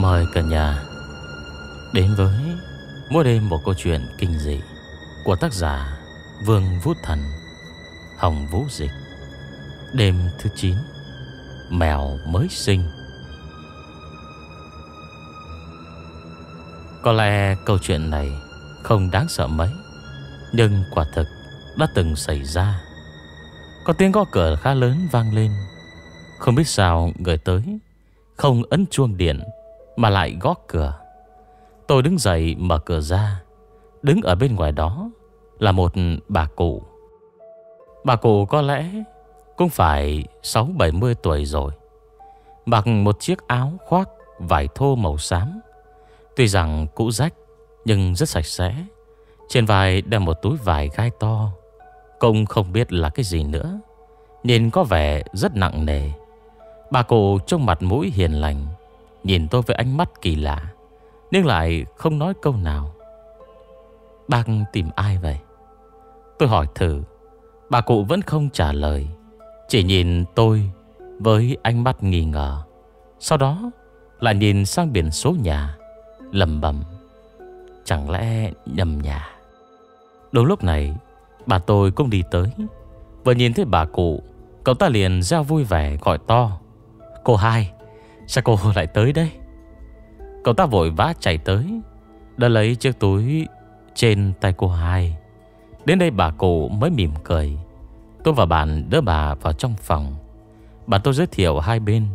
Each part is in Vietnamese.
Mời cả nhà đến với mỗi đêm một câu chuyện kinh dị của tác giả Vương Vũ Thần, Hồng Vũ Dịch. Đêm thứ 9 Mèo mới sinh. Có lẽ câu chuyện này không đáng sợ mấy Nhưng quả thực đã từng xảy ra. Có tiếng gõ cửa khá lớn vang lên. Không biết sao người tới Không ấn chuông điện mà lại gõ cửa. Tôi đứng dậy mở cửa ra. Đứng ở bên ngoài đó Là một bà cụ. Bà cụ có lẽ Cũng phải 6-70 tuổi rồi. Mặc một chiếc áo khoác Vải thô màu xám. Tuy rằng cũ rách Nhưng rất sạch sẽ. Trên vai đeo một túi vải gai to. Công không biết là cái gì nữa, Nhìn có vẻ rất nặng nề. Bà cụ trông mặt mũi hiền lành. Nhìn tôi với ánh mắt kỳ lạ, Nhưng lại không nói câu nào. Bác tìm ai vậy? Tôi hỏi thử, Bà cụ vẫn không trả lời, Chỉ nhìn tôi Với ánh mắt nghi ngờ. Sau đó lại nhìn sang biển số nhà lầm bầm Chẳng lẽ nhầm nhà? Đúng lúc này, Bà tôi cũng đi tới, Vừa nhìn thấy bà cụ, Cậu ta liền ra vui vẻ gọi to, Cô hai Sao cô lại tới đây? Cậu ta vội vã chạy tới, Đã lấy chiếc túi trên tay cô hai. Đến đây bà cụ mới mỉm cười. Tôi và bạn đỡ bà vào trong phòng. Bạn tôi giới thiệu hai bên.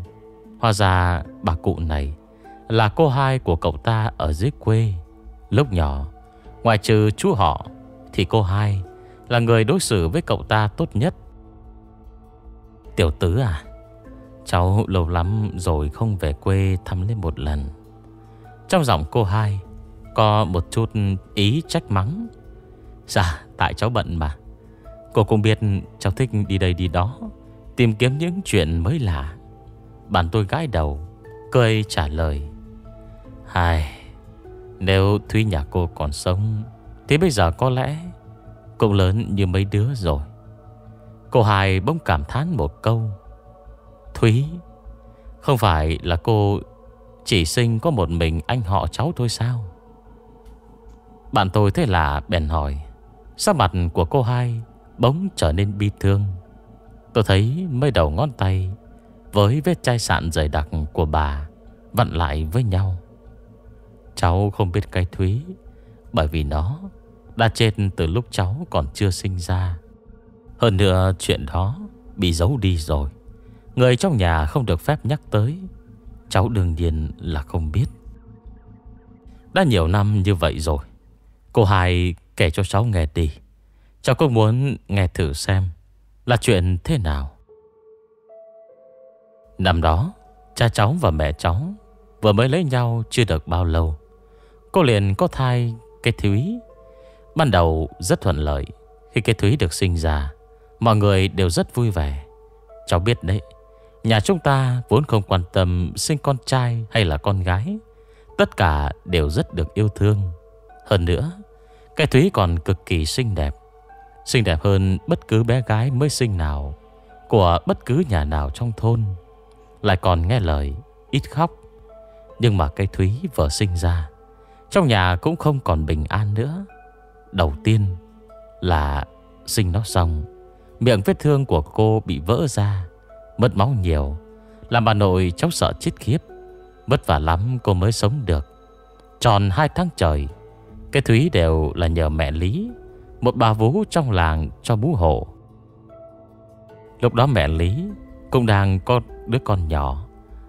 Hóa ra bà cụ này Là cô hai của cậu ta ở dưới quê. Lúc nhỏ Ngoài trừ chú họ, Thì cô hai là người đối xử với cậu ta tốt nhất. Tiểu tứ à Cháu lâu lắm rồi không về quê thăm lên một lần. Trong giọng cô hai, Có một chút ý trách mắng. Dạ tại cháu bận mà. Cô cũng biết cháu thích đi đây đi đó, Tìm kiếm những chuyện mới lạ. Bạn tôi gãi đầu, Cười trả lời. Hai Nếu Thúy nhà cô còn sống, Thì bây giờ có lẽ Cũng lớn như mấy đứa rồi. Cô hai bỗng cảm thán một câu. Thúy. Không phải là cô Chỉ sinh có một mình anh họ cháu thôi sao? Bạn tôi thế là bèn hỏi. Sắc mặt của cô hai Bỗng trở nên bi thương. Tôi thấy mấy đầu ngón tay Với vết chai sạn dày đặc của bà Vặn lại với nhau. Cháu không biết cái Thúy, Bởi vì nó Đã chết từ lúc cháu còn chưa sinh ra. Hơn nữa chuyện đó Bị giấu đi rồi. Người trong nhà không được phép nhắc tới. Cháu đương nhiên là không biết. Đã nhiều năm như vậy rồi. Cô hai kể cho cháu nghe đi. Cháu cũng muốn nghe thử xem Là chuyện thế nào. Năm đó, Cha cháu và mẹ cháu Vừa mới lấy nhau chưa được bao lâu. Cô liền có thai cái Thúy. Ban đầu rất thuận lợi. Khi cái Thúy được sinh ra, Mọi người đều rất vui vẻ. Cháu biết đấy. Nhà chúng ta vốn không quan tâm sinh con trai hay là con gái. Tất cả đều rất được yêu thương. Hơn nữa, cái Thúy còn cực kỳ xinh đẹp. Xinh đẹp hơn bất cứ bé gái mới sinh nào của bất cứ nhà nào trong thôn. Lại còn nghe lời, ít khóc. Nhưng mà cây Thúy vừa sinh ra, trong nhà cũng không còn bình an nữa. Đầu tiên là sinh nó xong, miệng vết thương của cô bị vỡ ra. Mất máu nhiều. Làm bà nội cháu sợ chết khiếp. Vất vả lắm cô mới sống được. Tròn hai tháng trời, Cái Thúy đều là nhờ mẹ Lý, Một bà vú trong làng cho bú hộ. Lúc đó mẹ Lý Cũng đang có đứa con nhỏ.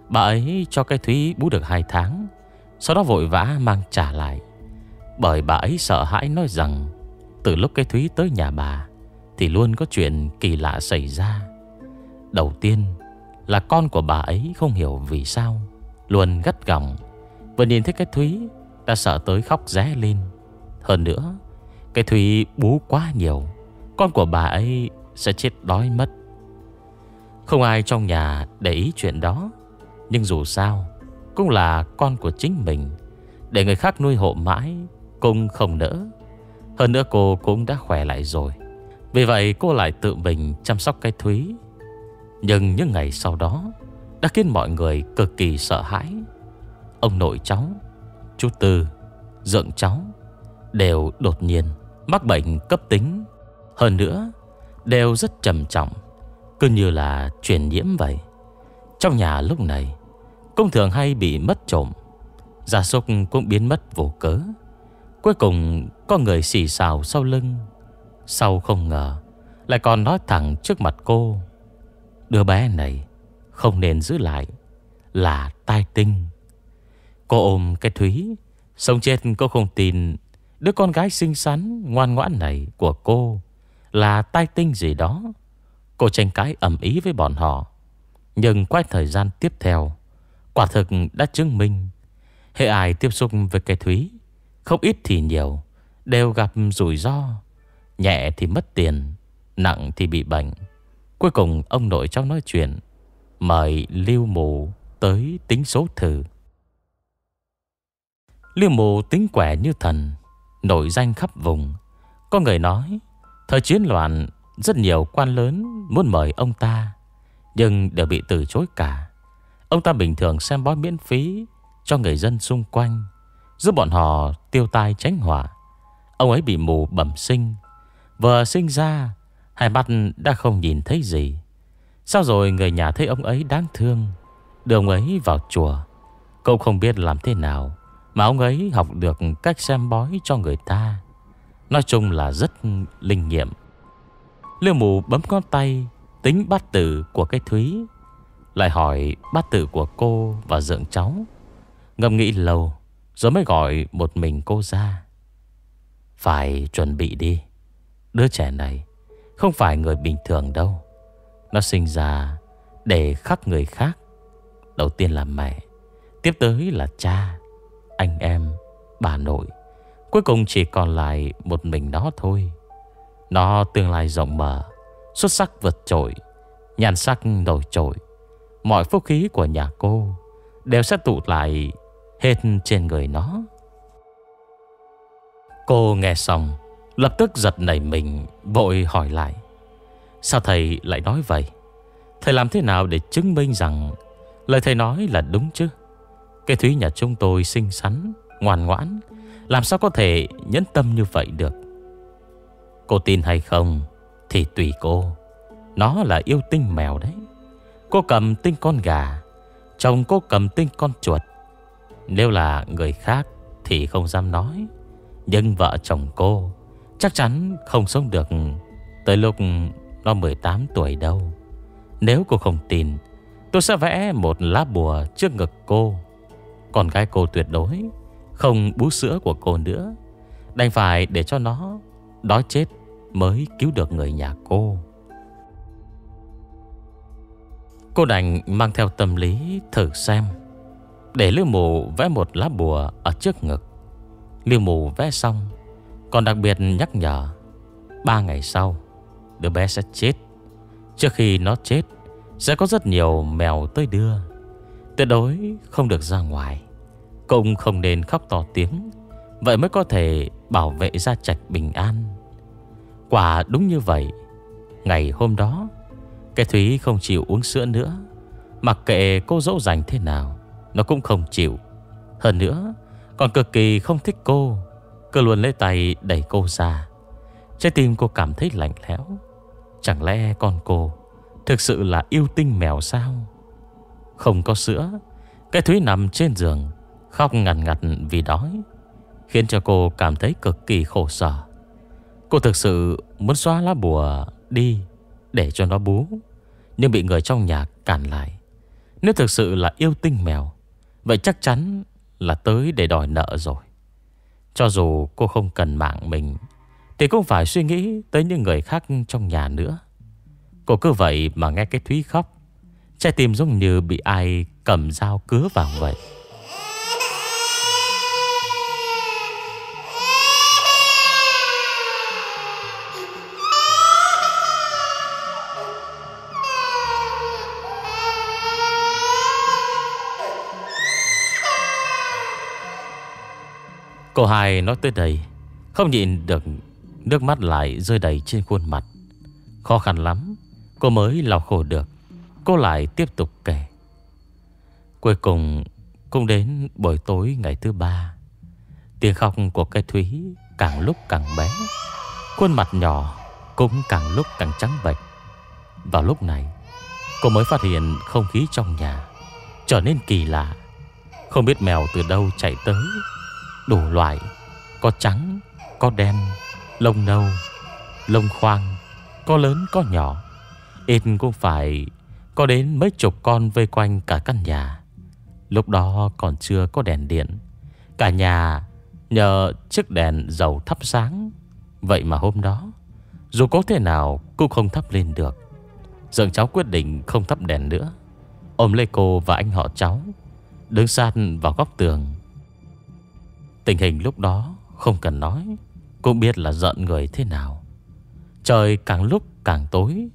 Bà ấy cho cái Thúy bú được hai tháng, Sau đó vội vã mang trả lại. Bởi bà ấy sợ hãi nói rằng, Từ lúc cái Thúy tới nhà bà, Thì luôn có chuyện kỳ lạ xảy ra. Đầu tiên là con của bà ấy không hiểu vì sao, Luôn gắt gỏng. Vừa nhìn thấy cái Thúy Đã sợ tới khóc ré lên. Hơn nữa, Cái Thúy bú quá nhiều, Con của bà ấy sẽ chết đói mất. Không ai trong nhà để ý chuyện đó, Nhưng dù sao, Cũng là con của chính mình. Để người khác nuôi hộ mãi Cũng không nỡ. Hơn nữa cô cũng đã khỏe lại rồi. Vì vậy cô lại tự mình chăm sóc cái Thúy nhưng những ngày sau đó, Đã khiến mọi người cực kỳ sợ hãi. Ông nội cháu, Chú Tư Dượng cháu Đều đột nhiên mắc bệnh cấp tính. Hơn nữa, Đều rất trầm trọng, Cứ như là truyền nhiễm vậy. Trong nhà lúc này, Cũng thường hay bị mất trộm, Gia súc cũng biến mất vô cớ. Cuối cùng, có người xì xào sau lưng. Sau không ngờ, Lại còn nói thẳng trước mặt cô Đứa bé này Không nên giữ lại Là tai tinh. Cô ôm cái Thúy, Sống chết cô không tin Đứa con gái xinh xắn, ngoan ngoãn này của cô Là tai tinh gì đó. Cô tranh cãi ẩm ý với bọn họ. Nhưng quay thời gian tiếp theo, Quả thực đã chứng minh Hệ ai tiếp xúc với cái Thúy Không ít thì nhiều Đều gặp rủi ro, Nhẹ thì mất tiền, Nặng thì bị bệnh. Cuối cùng, ông nội cháu nói chuyện, Mời Lưu Mù tới tính số thử Lưu Mù tính quẻ như thần, Nổi danh khắp vùng. Có người nói, Thời chiến loạn, Rất nhiều quan lớn muốn mời ông ta, Nhưng đều bị từ chối cả. Ông ta bình thường xem bói miễn phí Cho người dân xung quanh, Giúp bọn họ tiêu tai tránh họa. Ông ấy bị mù bẩm sinh, Vừa sinh ra Hai mắt đã không nhìn thấy gì. Sao rồi người nhà thấy ông ấy đáng thương? Đưa ông ấy vào chùa. Cậu không biết làm thế nào Mà ông ấy học được cách xem bói cho người ta. Nói chung là rất linh nghiệm. Liêu mù bấm con tay, Tính bát tử của cái Thúy. Lại hỏi bát tử của cô và dượng cháu. Ngâm nghĩ lâu, Rồi mới gọi một mình cô ra. Phải chuẩn bị đi. Đứa trẻ này không phải người bình thường đâu. Nó sinh ra Để khắc người khác. Đầu tiên là mẹ, Tiếp tới là cha, Anh em, Bà nội. Cuối cùng chỉ còn lại một mình nó thôi. Nó tương lai rộng mở, Xuất sắc vượt trội Nhàn sắc nổi trội. Mọi phúc khí của nhà cô Đều sẽ tụ lại Hết trên người nó. Cô nghe xong Lập tức giật nảy mình, Vội hỏi lại. Sao thầy lại nói vậy? Thầy làm thế nào để chứng minh rằng Lời thầy nói là đúng chứ? Cái Thúy nhà chúng tôi xinh xắn, Ngoan ngoãn, Làm sao có thể nhẫn tâm như vậy được? Cô tin hay không Thì tùy cô. Nó là yêu tinh mèo đấy. Cô cầm tinh con gà, Chồng cô cầm tinh con chuột. Nếu là người khác Thì không dám nói, Nhưng vợ chồng cô Chắc chắn không sống được Tới lúc nó 18 tuổi đâu. Nếu cô không tin, Tôi sẽ vẽ một lá bùa trước ngực cô. Còn gái cô tuyệt đối Không bú sữa của cô nữa. Đành phải để cho nó Đói chết mới cứu được người nhà cô. Cô đành mang theo tâm lý thử xem. Để Lưu Mù vẽ một lá bùa ở trước ngực. Lưu Mù vẽ xong còn đặc biệt nhắc nhở, Ba ngày sau, Đứa bé sẽ chết. Trước khi nó chết, Sẽ có rất nhiều mèo tới đưa. Tuyệt đối không được ra ngoài, Cũng không nên khóc to tiếng, Vậy mới có thể bảo vệ gia trạch bình an. Quả đúng như vậy, Ngày hôm đó, Cái Thúy không chịu uống sữa nữa, Mặc kệ cô dỗ dành thế nào, Nó cũng không chịu. Hơn nữa, Còn cực kỳ không thích cô. Cứ luôn lấy tay đẩy cô ra. Trái tim cô cảm thấy lạnh lẽo. Chẳng lẽ con cô Thực sự là yêu tinh mèo sao? Không có sữa, Cái Thúy nằm trên giường, Khóc ngặt ngặt vì đói, Khiến cho cô cảm thấy cực kỳ khổ sở. Cô thực sự muốn xóa lá bùa đi Để cho nó bú, Nhưng bị người trong nhà cản lại. Nếu thực sự là yêu tinh mèo, Vậy chắc chắn là tới để đòi nợ rồi. Cho dù cô không cần mạng mình, Thì cũng phải suy nghĩ tới những người khác trong nhà nữa. Cô cứ vậy mà nghe cái Thúy khóc, Trái tim giống như bị ai cầm dao cứa vào vậy. Cô hai nói tới đây, Không nhìn được Nước mắt lại rơi đầy trên khuôn mặt. Khó khăn lắm, Cô mới lau khổ được, Cô lại tiếp tục kể. Cuối cùng, Cũng đến buổi tối ngày thứ ba, Tiếng khóc của cây Thúy Càng lúc càng bé, Khuôn mặt nhỏ Cũng càng lúc càng trắng bệch. Vào lúc này, Cô mới phát hiện không khí trong nhà Trở nên kỳ lạ. Không biết mèo từ đâu chạy tới Đủ loại. Có trắng, có đen Lông nâu, lông khoang Có lớn, có nhỏ. Ít cũng phải Có đến mấy chục con vây quanh cả căn nhà. Lúc đó còn chưa có đèn điện. Cả nhà nhờ chiếc đèn dầu thắp sáng. Vậy mà hôm đó Dù có thế nào cũng không thắp lên được. Dượng cháu quyết định không thắp đèn nữa. Ôm lấy cô và anh họ cháu Đứng sát vào góc tường. Tình hình lúc đó Không cần nói, Cũng biết là giận người thế nào. Trời càng lúc càng tối,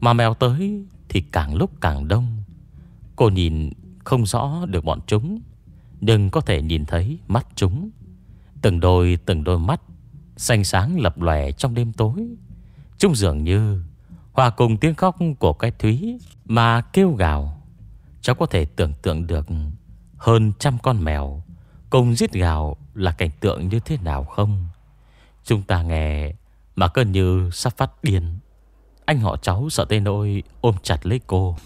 Mà mèo tới thì càng lúc càng đông. Cô nhìn không rõ được bọn chúng, Nhưng có thể nhìn thấy mắt chúng. Từng đôi từng đôi mắt Xanh sáng lập lòe trong đêm tối. Chúng dường như Hòa cùng tiếng khóc của cái thúy Mà kêu gào. Cháu có thể tưởng tượng được Hơn trăm con mèo Cùng giết gào là cảnh tượng như thế nào không? Chúng ta nghe, Mà cơn như sắp phát điên. Anh họ cháu sợ tên nỗi Ôm chặt lấy cô.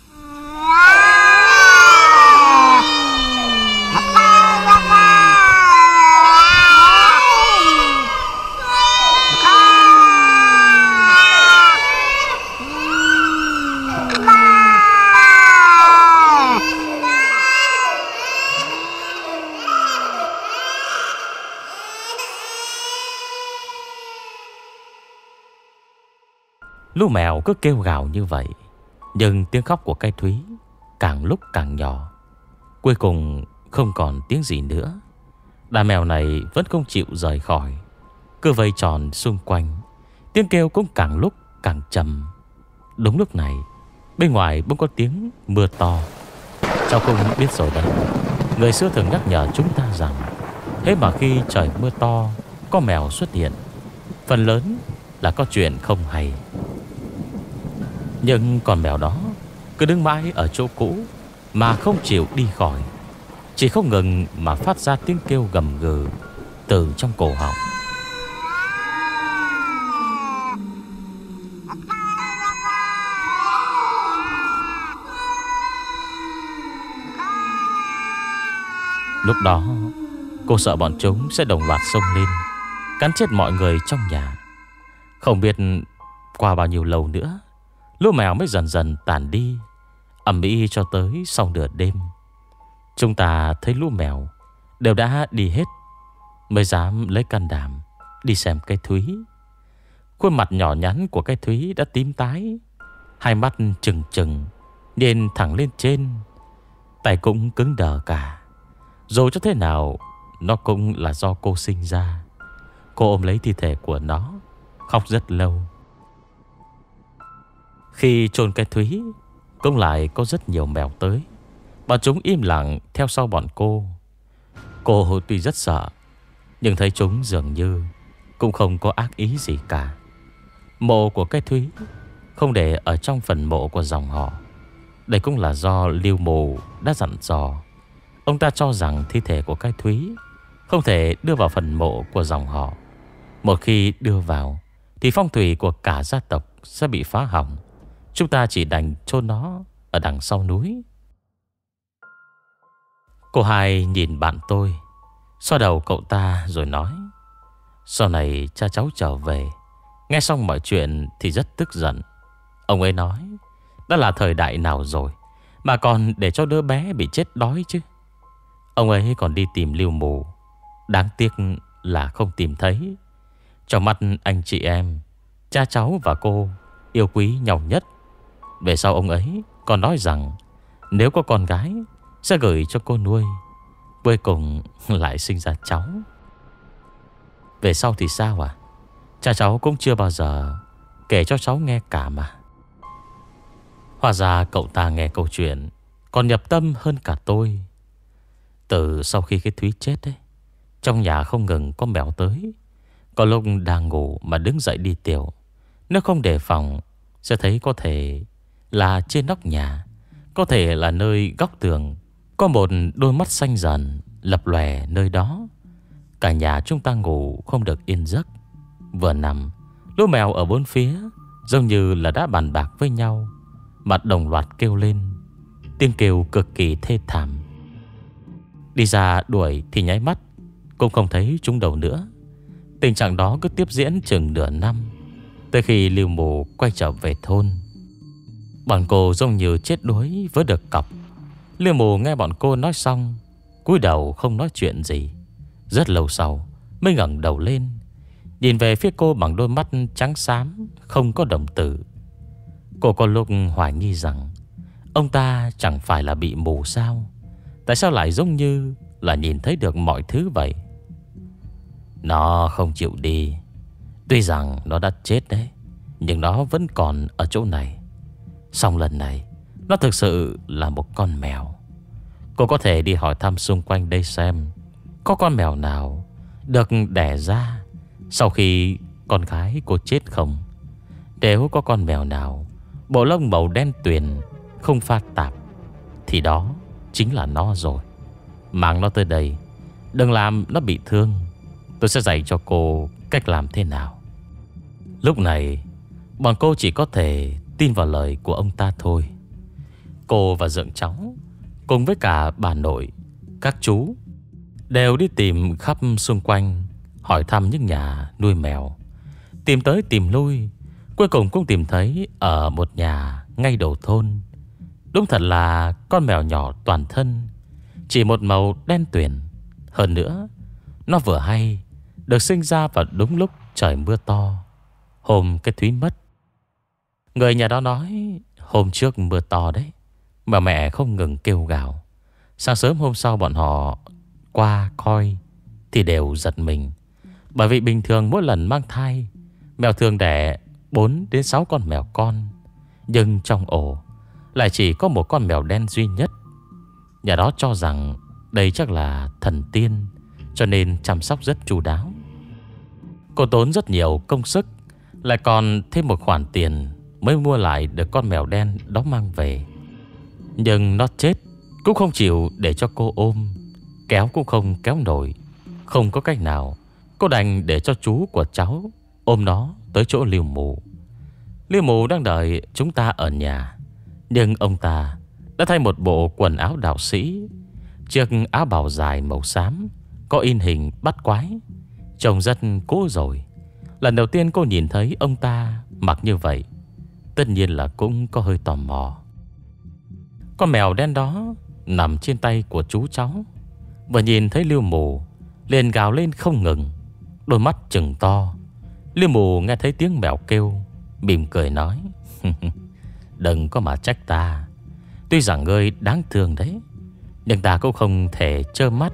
Lũ mèo cứ kêu gào như vậy, Nhưng tiếng khóc của cây thúy Càng lúc càng nhỏ. Cuối cùng không còn tiếng gì nữa. Đàn mèo này vẫn không chịu rời khỏi, Cứ vây tròn xung quanh. Tiếng kêu cũng càng lúc càng trầm. Đúng lúc này, Bên ngoài bỗng có tiếng mưa to. Cháu không biết rồi đấy, Người xưa thường nhắc nhở chúng ta rằng, Thế mà khi trời mưa to, Có mèo xuất hiện, Phần lớn là có chuyện không hay nhưng con mèo đó cứ đứng mãi ở chỗ cũ mà không chịu đi khỏi. Chỉ không ngừng mà phát ra tiếng kêu gầm gừ từ trong cổ họng. Lúc đó, Cô sợ bọn chúng sẽ đồng loạt xông lên, Cắn chết mọi người trong nhà Không biết qua bao nhiêu lâu nữa Lũ mèo mới dần dần tàn đi Ẩm ý cho tới sau nửa đêm. Chúng ta thấy lũ mèo Đều đã đi hết, Mới dám lấy can đảm Đi xem cây thúy Khuôn mặt nhỏ nhắn của cây thúy đã tím tái, Hai mắt trừng trừng, Nhìn thẳng lên trên, Tay cũng cứng đờ cả. Dù cho thế nào, Nó cũng là do cô sinh ra. Cô ôm lấy thi thể của nó, Khóc rất lâu khi chôn cái Thúy, Cũng lại có rất nhiều mèo tới. Bọn chúng im lặng theo sau bọn cô. Cô tuy rất sợ, Nhưng thấy chúng dường như Cũng không có ác ý gì cả. Mộ của cái Thúy Không để ở trong phần mộ của dòng họ. Đây cũng là do Lưu Mù đã dặn dò. Ông ta cho rằng thi thể của cái Thúy Không thể đưa vào phần mộ của dòng họ. Một khi đưa vào, Thì phong thủy của cả gia tộc sẽ bị phá hỏng. Chúng ta chỉ đành chôn nó Ở đằng sau núi. Cô hai nhìn bạn tôi, Xoa đầu cậu ta rồi nói, Sau này cha cháu trở về, Nghe xong mọi chuyện thì rất tức giận. Ông ấy nói Đó là thời đại nào rồi Mà còn để cho đứa bé bị chết đói chứ? Ông ấy còn đi tìm lưu mù. Đáng tiếc là không tìm thấy. Trong mắt anh chị em, Cha cháu và cô Yêu quý nhau nhất về sau ông ấy còn nói rằng Nếu có con gái, Sẽ gửi cho cô nuôi, Cuối cùng lại sinh ra cháu. Về sau thì sao à Cha cháu cũng chưa bao giờ Kể cho cháu nghe cả mà. Hóa ra cậu ta nghe câu chuyện, Còn nhập tâm hơn cả tôi. Từ sau khi cái Thúy chết ấy, Trong nhà không ngừng có mèo tới. Có lúc đang ngủ mà đứng dậy đi tiểu. Nếu không đề phòng, Sẽ thấy có thể là trên nóc nhà. Có thể là nơi góc tường, Có một đôi mắt xanh dần, Lập lòe nơi đó. Cả nhà chúng ta ngủ không được yên giấc. Vừa nằm, Lũ mèo ở bốn phía Giống như là đã bàn bạc với nhau. Mặt đồng loạt kêu lên, Tiếng kêu cực kỳ thê thảm. Đi ra đuổi thì nháy mắt, Cũng không thấy chúng đầu nữa. Tình trạng đó cứ tiếp diễn chừng nửa năm, Tới khi liều mù quay trở về thôn. Bọn cô giống như chết đuối với được cọc. Liêu mù nghe bọn cô nói xong, cúi đầu không nói chuyện gì. Rất lâu sau, Mới ngẩng đầu lên, Nhìn về phía cô bằng đôi mắt trắng xám, Không có đồng tử Cô có lúc hoài nghi rằng, Ông ta chẳng phải là bị mù sao? Tại sao lại giống như Là nhìn thấy được mọi thứ vậy? Nó không chịu đi. Tuy rằng nó đã chết đấy, Nhưng nó vẫn còn ở chỗ này. Xong lần này, Nó thực sự là một con mèo. Cô có thể đi hỏi thăm xung quanh đây xem Có con mèo nào Được đẻ ra Sau khi con gái cô chết không. Nếu có con mèo nào, Bộ lông màu đen tuyền Không pha tạp, Thì đó chính là nó rồi. Mang nó tới đây, Đừng làm nó bị thương. Tôi sẽ dạy cho cô cách làm thế nào. Lúc này, Bọn cô chỉ có thể tin vào lời của ông ta thôi. Cô và dượng cháu Cùng với cả bà nội, Các chú Đều đi tìm khắp xung quanh, Hỏi thăm những nhà nuôi mèo. Tìm tới tìm lui, Cuối cùng cũng tìm thấy Ở một nhà ngay đầu thôn. Đúng thật là con mèo nhỏ toàn thân, Chỉ một màu đen tuyền. Hơn nữa, Nó vừa hay, Được sinh ra vào đúng lúc trời mưa to. Hôm cái Thúy mất Người nhà đó nói, Hôm trước mưa to đấy, Mà mẹ không ngừng kêu gào. Sáng sớm hôm sau bọn họ Qua coi Thì đều giật mình. Bởi vì bình thường mỗi lần mang thai, Mèo thường đẻ 4 đến 6 con mèo con. Nhưng trong ổ Lại chỉ có một con mèo đen duy nhất. Nhà đó cho rằng Đây chắc là thần tiên, Cho nên chăm sóc rất chu đáo. Cô tốn rất nhiều công sức, Lại còn thêm một khoản tiền Mới mua lại được con mèo đen đó mang về. Nhưng nó chết, Cũng không chịu để cho cô ôm, Kéo cũng không kéo nổi. Không có cách nào, Cô đành để cho chú của cháu Ôm nó tới chỗ liêu mù Liêu mù đang đợi chúng ta ở nhà, Nhưng ông ta Đã thay một bộ quần áo đạo sĩ, Chiếc áo bào dài màu xám, Có in hình bắt quái. Trông rất cố rồi. Lần đầu tiên cô nhìn thấy ông ta Mặc như vậy. Tất nhiên là cũng có hơi tò mò. Con mèo đen đó Nằm trên tay của chú cháu. Và nhìn thấy liêu mù, Liền gào lên không ngừng, Đôi mắt trừng to. Liêu mù nghe thấy tiếng mèo kêu, Mỉm cười nói, Đừng có mà trách ta. Tuy rằng ngươi đáng thương đấy, Nhưng ta cũng không thể trơ mắt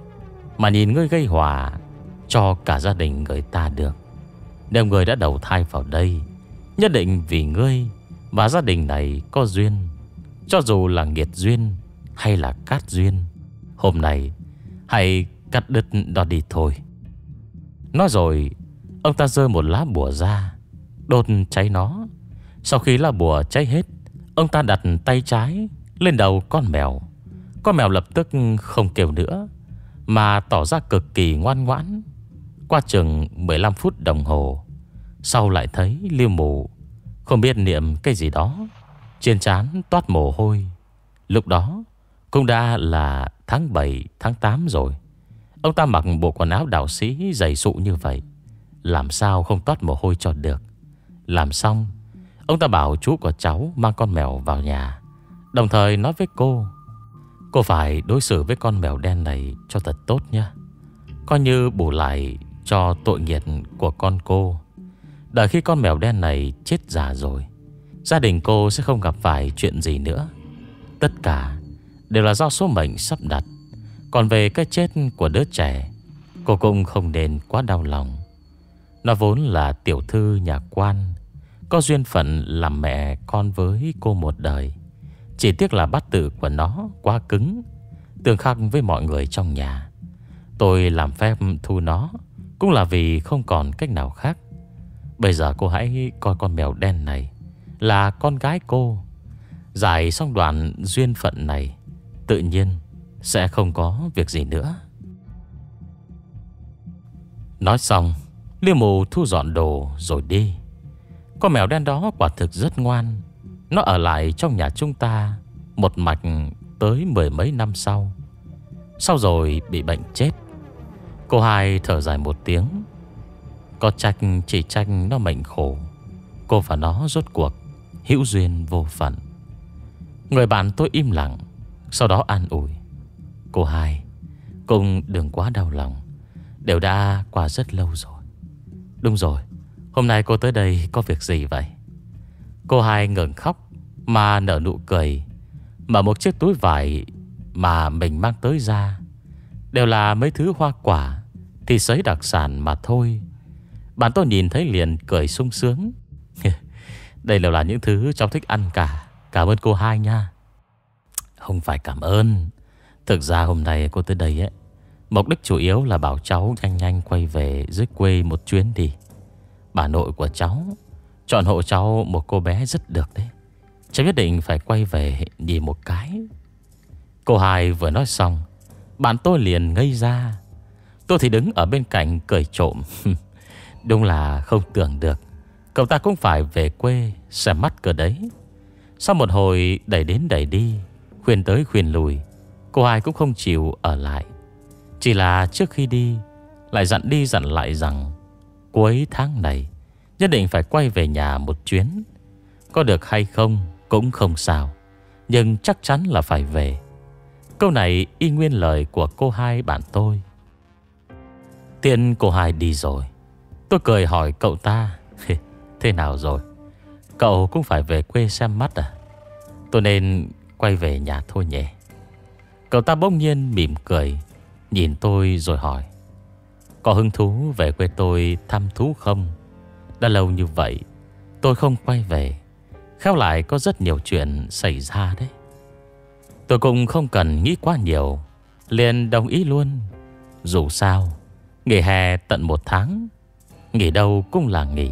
Mà nhìn ngươi gây hòa Cho cả gia đình người ta được. Nếu người đã đầu thai vào đây, Nhất định vì ngươi và gia đình này có duyên. Cho dù là nghiệt duyên Hay là cát duyên, Hôm nay Hãy cắt đứt đó đi thôi. Nói rồi, Ông ta rơi một lá bùa ra, Đốt cháy nó. Sau khi lá bùa cháy hết, Ông ta đặt tay trái lên đầu con mèo. Con mèo lập tức không kêu nữa, Mà tỏ ra cực kỳ ngoan ngoãn. Qua chừng 15 phút đồng hồ, Sau lại thấy liêu mù không biết niệm cái gì đó. Trên trán toát mồ hôi. Lúc đó, cũng đã là tháng 7 tháng 8 rồi. Ông ta mặc bộ quần áo đạo sĩ dày sụ như vậy. Làm sao không toát mồ hôi cho được? Làm xong, Ông ta bảo chú của cháu mang con mèo vào nhà. Đồng thời nói với cô Cô phải đối xử với con mèo đen này cho thật tốt nhé. Coi như bù lại cho tội nghiệt của con cô. Đợi khi con mèo đen này chết già rồi, Gia đình cô sẽ không gặp phải chuyện gì nữa. Tất cả đều là do số mệnh sắp đặt. Còn về cái chết của đứa trẻ, Cô cũng không nên quá đau lòng. Nó vốn là tiểu thư nhà quan, Có duyên phận làm mẹ con với cô một đời. Chỉ tiếc là bát tự của nó quá cứng, Tương khắc với mọi người trong nhà. Tôi làm phép thu nó Cũng là vì không còn cách nào khác. Bây giờ cô hãy coi con mèo đen này Là con gái cô. Giải xong đoạn duyên phận này, Tự nhiên Sẽ không có việc gì nữa. Nói xong, Liêu mù thu dọn đồ rồi đi. Con mèo đen đó quả thực rất ngoan. Nó ở lại trong nhà chúng ta Một mạch tới mười mấy năm sau. Sau rồi bị bệnh chết. Cô hai thở dài một tiếng. Có trách, chỉ trách nó mệnh khổ. Cô và nó rốt cuộc, Hữu duyên vô phận. Người bạn tôi im lặng, Sau đó an ủi. Cô hai Cùng đừng quá đau lòng. Đều đã qua rất lâu rồi. Đúng rồi, Hôm nay cô tới đây có việc gì vậy? Cô hai ngừng khóc, Mà nở nụ cười Mở một chiếc túi vải Mà mình mang tới ra Đều là mấy thứ hoa quả, Thì sấy đặc sản mà thôi. Bạn tôi nhìn thấy liền cười sung sướng. Đây đều là những thứ cháu thích ăn cả. Cảm ơn cô hai nha. Không phải cảm ơn. Thực ra hôm nay cô tới đây ấy, Mục đích chủ yếu là bảo cháu nhanh nhanh quay về dưới quê một chuyến đi. Bà nội của cháu Chọn hộ cháu một cô bé rất được đấy. Cháu nhất định phải quay về nhìn một cái. Cô hai vừa nói xong, Bạn tôi liền ngây ra. Tôi thì đứng ở bên cạnh cười trộm. Đúng là không tưởng được. Cậu ta cũng phải về quê, Xem mắt cơ đấy. Sau một hồi đẩy đến đẩy đi, Khuyên tới khuyên lùi, Cô hai cũng không chịu ở lại. Chỉ là trước khi đi, Lại dặn đi dặn lại rằng Cuối tháng này Nhất định phải quay về nhà một chuyến. Có được hay không cũng không sao, Nhưng chắc chắn là phải về. Câu này y nguyên lời của cô hai bạn tôi. Tiện cô hai đi rồi. Tôi cười hỏi, cậu ta? Thế nào rồi? Cậu cũng phải về quê xem mắt à? Tôi nên quay về nhà thôi nhé Cậu ta bỗng nhiên mỉm cười, Nhìn tôi rồi hỏi, Có hứng thú về quê tôi thăm thú không? Đã lâu như vậy, Tôi không quay về. Khéo lại có rất nhiều chuyện xảy ra đấy. Tôi cũng không cần nghĩ quá nhiều, liền đồng ý luôn. Dù sao, Nghỉ hè tận một tháng Nghỉ đâu cũng là nghỉ.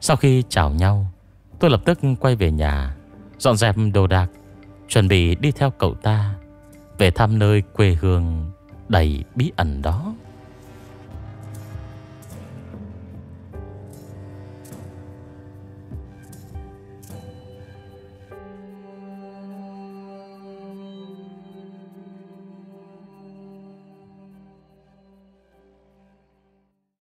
Sau khi chào nhau, Tôi lập tức quay về nhà, Dọn dẹp đồ đạc, Chuẩn bị đi theo cậu ta Về thăm nơi quê hương đầy bí ẩn đó.